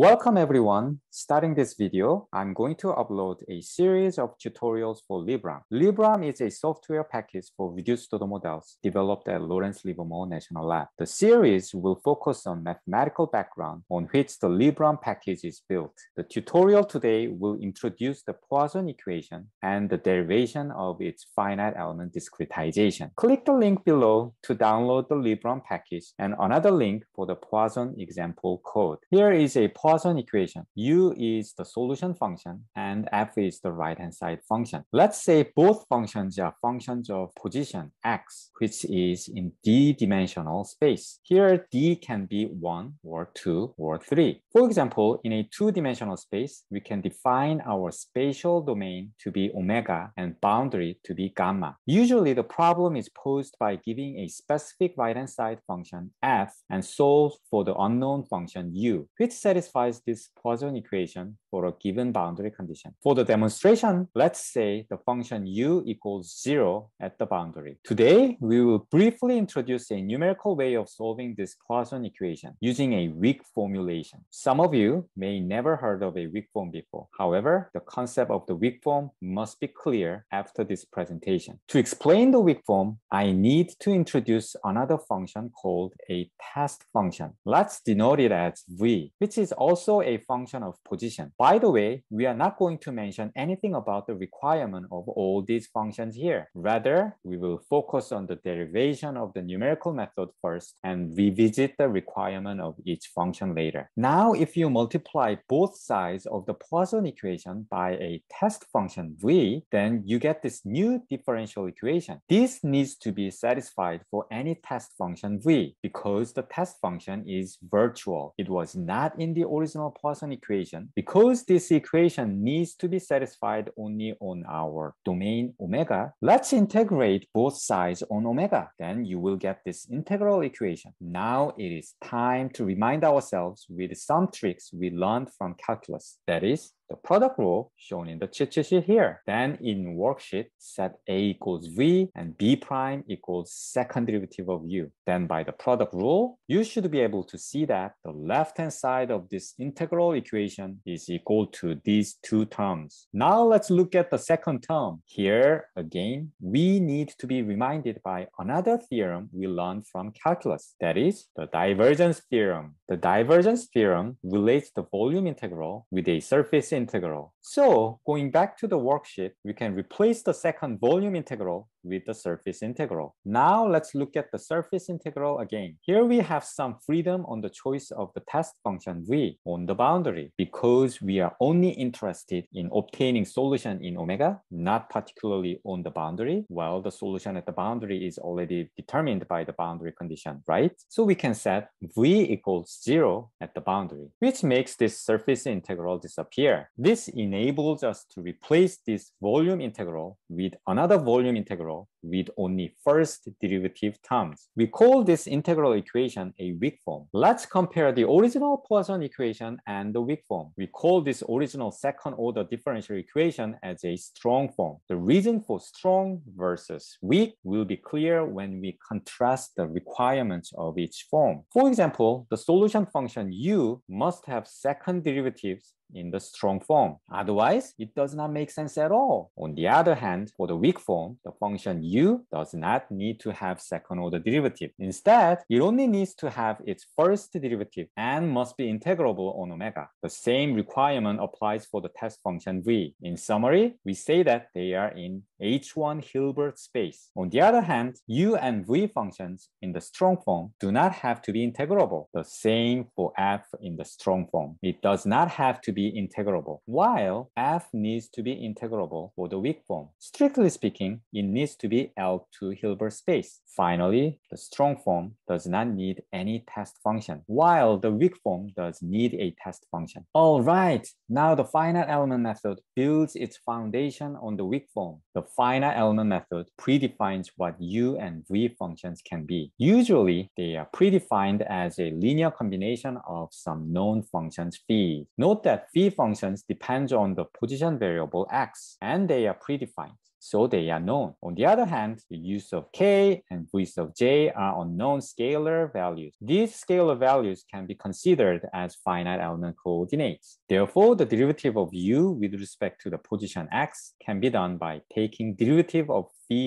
Welcome everyone. Starting this video, I'm going to upload a series of tutorials for libROM. libROM is a software package for reduced order models developed at Lawrence Livermore National Lab. The series will focus on mathematical background on which the libROM package is built. The tutorial today will introduce the Poisson equation and the derivation of its finite element discretization. Click the link below to download the libROM package and another link for the Poisson example code. Here is a Poisson equation. U is the solution function and F is the right-hand side function. Let's say both functions are functions of position x, which is in d-dimensional space. Here, d can be 1 or 2 or 3. For example, in a two-dimensional space, we can define our spatial domain to be omega and boundary to be gamma. Usually, the problem is posed by giving a specific right-hand side function f and solve for the unknown function u, which satisfies this Poisson equation for a given boundary condition. For the demonstration, let's say the function u equals zero at the boundary. Today, we will briefly introduce a numerical way of solving this Poisson equation using a weak formulation. Some of you may never heard of a weak form before. However, the concept of the weak form must be clear after this presentation. To explain the weak form, I need to introduce another function called a test function. Let's denote it as v, which is also a function of position. By the way, we are not going to mention anything about the requirement of all these functions here. Rather, we will focus on the derivation of the numerical method first and revisit the requirement of each function later. Now, if you multiply both sides of the Poisson equation by a test function v, then you get this new differential equation. This needs to be satisfied for any test function v because the test function is virtual. It was not in the original Poisson equation, because this equation needs to be satisfied only on our domain omega, let's integrate both sides on omega. Then you will get this integral equation. Now it is time to remind ourselves with some tricks we learned from calculus. That is, the product rule shown in the cheat sheet here. Then in worksheet, set A equals V and B prime equals second derivative of U. Then by the product rule, you should be able to see that the left-hand side of this integral equation is equal to these two terms. Now let's look at the second term. Here, again, we need to be reminded by another theorem we learned from calculus. That is the divergence theorem. The divergence theorem relates the volume integral with a surface integral. So going back to the worksheet, we can replace the second volume integral with the surface integral. Now let's look at the surface integral again. Here we have some freedom on the choice of the test function v on the boundary because we are only interested in obtaining solution in omega, not particularly on the boundary, while the solution at the boundary is already determined by the boundary condition, right? So we can set v equals zero at the boundary, which makes this surface integral disappear. This enables us to replace this volume integral with another volume integral with only first derivative terms. We call this integral equation a weak form. Let's compare the original Poisson equation and the weak form. We call this original second order differential equation as a strong form. The reason for strong versus weak will be clear when we contrast the requirements of each form. For example, the solution function u must have second derivatives in the strong form. Otherwise, it does not make sense at all. On the other hand, for the weak form, the function u does not need to have second order derivative. Instead, it only needs to have its first derivative and must be integrable on omega. The same requirement applies for the test function v. In summary, we say that they are in H1 Hilbert space. On the other hand, u and v functions in the strong form do not have to be integrable. The same for f in the strong form. It does not have to be integrable, while f needs to be integrable for the weak form. Strictly speaking, it needs to be L2 Hilbert space. Finally, the strong form does not need any test function, while the weak form does need a test function. All right, now the finite element method builds its foundation on the weak form. The finite element method predefines what u and v functions can be. Usually, they are predefined as a linear combination of some known functions phi. Note that phi functions depend on the position variable x, and they are predefined. So they are known. On the other hand, the use of k and v sub j are unknown scalar values. These scalar values can be considered as finite element coordinates. Therefore, the derivative of u with respect to the position x can be done by taking derivative of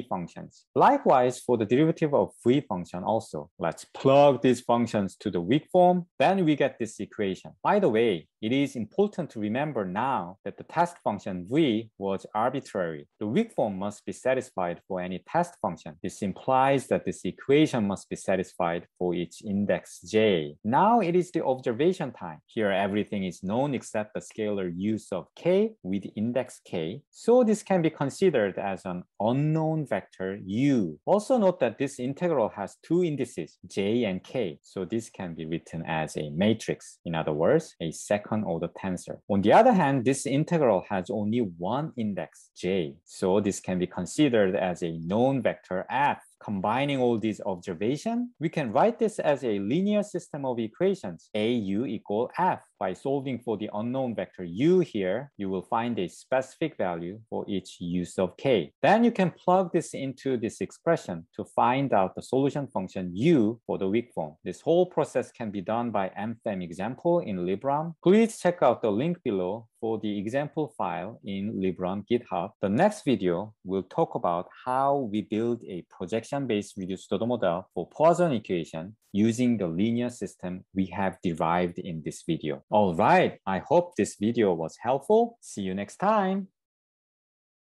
functions. Likewise, for the derivative of v function also, let's plug these functions to the weak form, then we get this equation. By the way, it is important to remember now that the test function v was arbitrary. The weak form must be satisfied for any test function. This implies that this equation must be satisfied for each index j. Now it is the observation time. Here everything is known except the scalar use of k with index k. So this can be considered as an unknown unknown vector u. Also note that this integral has two indices, j and k. So this can be written as a matrix. In other words, a second order tensor. On the other hand, this integral has only one index, j. So this can be considered as a known vector f combining all these observations, we can write this as a linear system of equations, AU equal F. By solving for the unknown vector u here, you will find a specific value for each use of k. Then you can plug this into this expression to find out the solution function u for the weak form. This whole process can be done by MFEM example in libROM. Please check out the link below for the example file in libROM GitHub. The next video will talk about how we build a projection based reduced order model for Poisson equation using the linear system we have derived in this video. All right, I hope this video was helpful. See you next time.